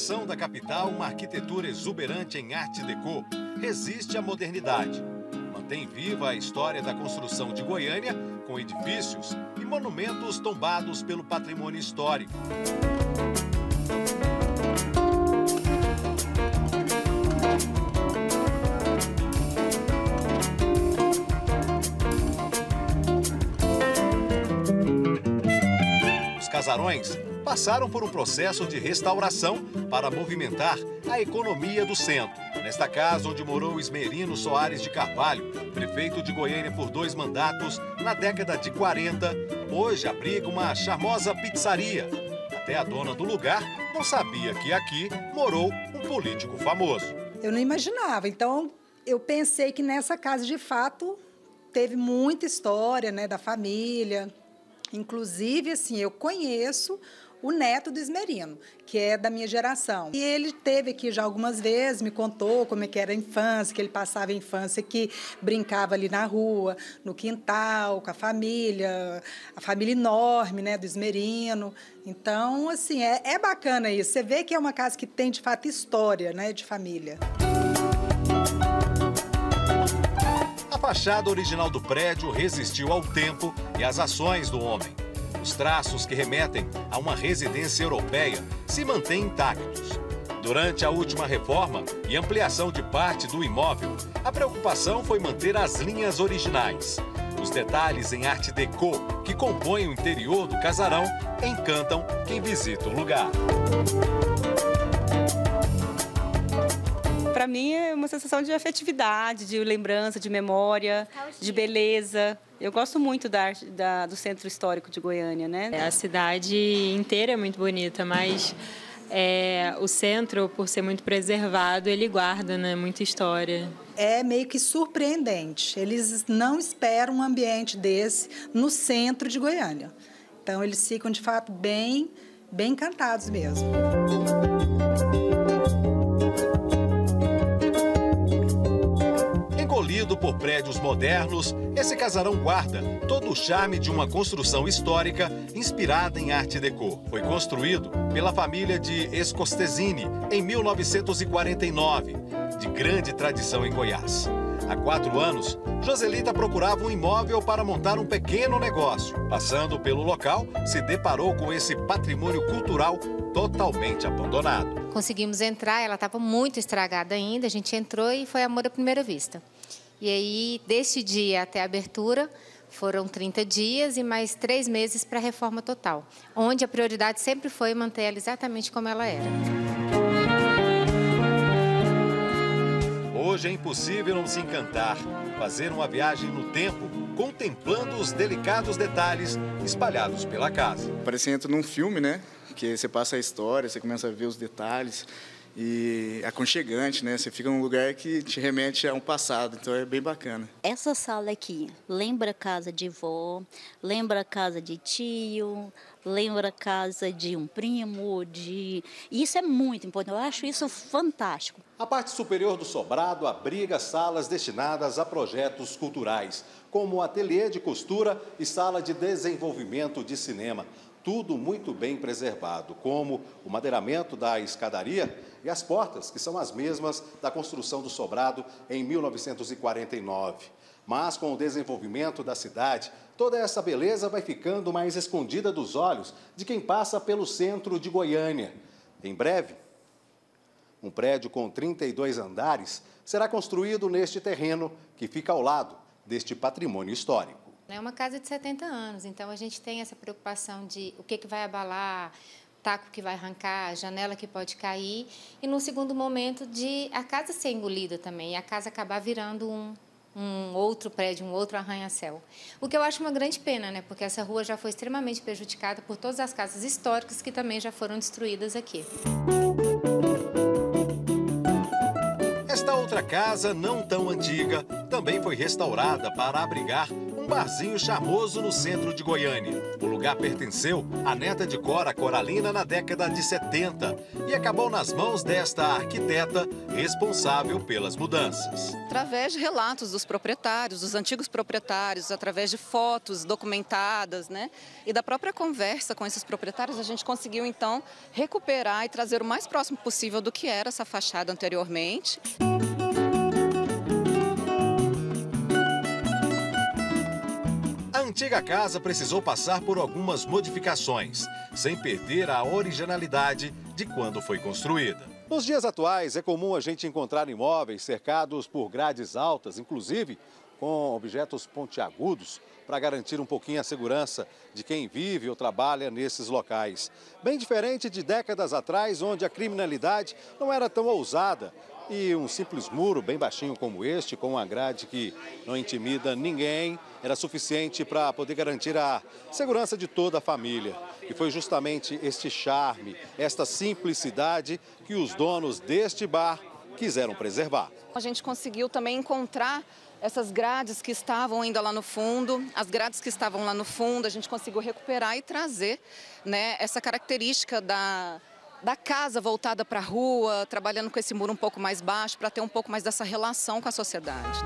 coração da capital, uma arquitetura exuberante em arte deco resiste à modernidade. Mantém viva a história da construção de Goiânia, com edifícios e monumentos tombados pelo patrimônio histórico. Os casarões passaram por um processo de restauração para movimentar a economia do centro. Nesta casa, onde morou Esmerino Soares de Carvalho, prefeito de Goiânia por dois mandatos, na década de 40, hoje abriga uma charmosa pizzaria. Até a dona do lugar não sabia que aqui morou um político famoso. Eu não imaginava, então eu pensei que nessa casa, de fato, teve muita história né, da família. Inclusive, assim, eu conheço o neto do Esmerino, que é da minha geração. E ele teve aqui já algumas vezes, me contou como é que era a infância, que ele passava a infância que brincava ali na rua, no quintal, com a família, a família enorme, né, do Esmerino. Então, assim, é, é bacana isso. Você vê que é uma casa que tem, de fato, história, né, de família. A fachada original do prédio resistiu ao tempo e às ações do homem. Os traços que remetem a uma residência europeia se mantêm intactos. Durante a última reforma e ampliação de parte do imóvel, a preocupação foi manter as linhas originais. Os detalhes em arte deco que compõem o interior do casarão encantam quem visita o lugar. Para mim é uma sensação de afetividade, de lembrança, de memória, de beleza. Eu gosto muito da, da, do centro histórico de Goiânia, né? A cidade inteira é muito bonita, mas é, o centro, por ser muito preservado, ele guarda né, muita história. É meio que surpreendente. Eles não esperam um ambiente desse no centro de Goiânia. Então, eles ficam, de fato, bem, bem encantados mesmo. Engolido por prédios modernos, esse casarão guarda todo o charme de uma construção histórica inspirada em arte deco. Foi construído pela família de Escostesini em 1949, de grande tradição em Goiás. Há quatro anos, Joselita procurava um imóvel para montar um pequeno negócio. Passando pelo local, se deparou com esse patrimônio cultural totalmente abandonado. Conseguimos entrar, ela estava muito estragada ainda, a gente entrou e foi amor à primeira vista. E aí, deste dia até a abertura, foram 30 dias e mais três meses para a reforma total, onde a prioridade sempre foi manter ela exatamente como ela era. Hoje é impossível não se encantar, fazer uma viagem no tempo, contemplando os delicados detalhes espalhados pela casa. Parece que entra num filme, né? Que você passa a história, você começa a ver os detalhes e é aconchegante, né? Você fica num lugar que te remete a um passado, então é bem bacana. Essa sala aqui lembra a casa de vó, lembra a casa de tio, lembra a casa de um primo, de isso é muito importante. Eu acho isso fantástico. A parte superior do sobrado abriga salas destinadas a projetos culturais, como ateliê de costura e sala de desenvolvimento de cinema. Tudo muito bem preservado, como o madeiramento da escadaria e as portas, que são as mesmas da construção do sobrado em 1949. Mas com o desenvolvimento da cidade, toda essa beleza vai ficando mais escondida dos olhos de quem passa pelo centro de Goiânia. Em breve, um prédio com 32 andares será construído neste terreno que fica ao lado deste patrimônio histórico. É uma casa de 70 anos, então a gente tem essa preocupação de o que, que vai abalar, taco que vai arrancar, janela que pode cair, e no segundo momento de a casa ser engolida também, e a casa acabar virando um, um outro prédio, um outro arranha-céu. O que eu acho uma grande pena, né? Porque essa rua já foi extremamente prejudicada por todas as casas históricas que também já foram destruídas aqui. Esta outra casa, não tão antiga, também foi restaurada para abrigar barzinho charmoso no centro de Goiânia. O lugar pertenceu à neta de Cora Coralina na década de 70 e acabou nas mãos desta arquiteta responsável pelas mudanças. Através de relatos dos proprietários, dos antigos proprietários, através de fotos documentadas, né? E da própria conversa com esses proprietários, a gente conseguiu então recuperar e trazer o mais próximo possível do que era essa fachada anteriormente. Antiga casa precisou passar por algumas modificações, sem perder a originalidade de quando foi construída. Nos dias atuais, é comum a gente encontrar imóveis cercados por grades altas, inclusive com objetos pontiagudos, para garantir um pouquinho a segurança de quem vive ou trabalha nesses locais. Bem diferente de décadas atrás, onde a criminalidade não era tão ousada e um simples muro bem baixinho como este, com uma grade que não intimida ninguém, era suficiente para poder garantir a segurança de toda a família. E foi justamente este charme, esta simplicidade que os donos deste bar quiseram preservar. A gente conseguiu também encontrar essas grades que estavam ainda lá no fundo, as grades que estavam lá no fundo, a gente conseguiu recuperar e trazer né, essa característica da, da casa voltada para a rua, trabalhando com esse muro um pouco mais baixo, para ter um pouco mais dessa relação com a sociedade.